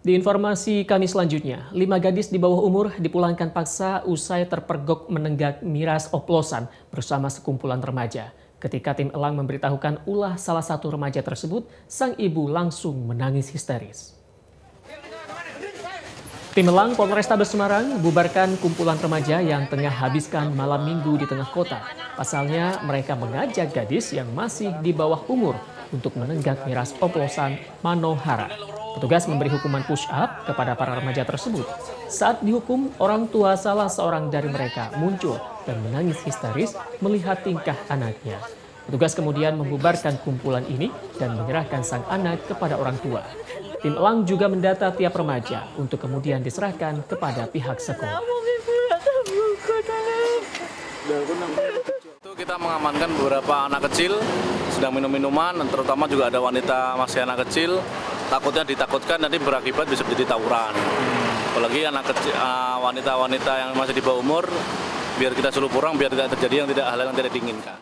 Di informasi kami selanjutnya, lima gadis di bawah umur dipulangkan paksa usai terpergok menenggak miras oplosan bersama sekumpulan remaja. Ketika tim elang memberitahukan ulah salah satu remaja tersebut, sang ibu langsung menangis histeris. Tim elang Polrestabes Semarang bubarkan kumpulan remaja yang tengah habiskan malam minggu di tengah kota. Pasalnya mereka mengajak gadis yang masih di bawah umur untuk menenggak miras oplosan Manohara. Petugas memberi hukuman push up kepada para remaja tersebut. Saat dihukum, orang tua salah seorang dari mereka muncul dan menangis histeris melihat tingkah anaknya. Petugas kemudian membubarkan kumpulan ini dan menyerahkan sang anak kepada orang tua. Tim elang juga mendata tiap remaja untuk kemudian diserahkan kepada pihak sekolah. Kita mengamankan beberapa anak kecil sedang minum minuman, terutama juga ada wanita masih anak kecil takutnya ditakutkan nanti berakibat bisa menjadi tawuran. Apalagi anak kecil, ah, wanita-wanita yang masih di bawah umur, biar kita suruh kurang, biar tidak terjadi yang tidak hal yang tidak diinginkan.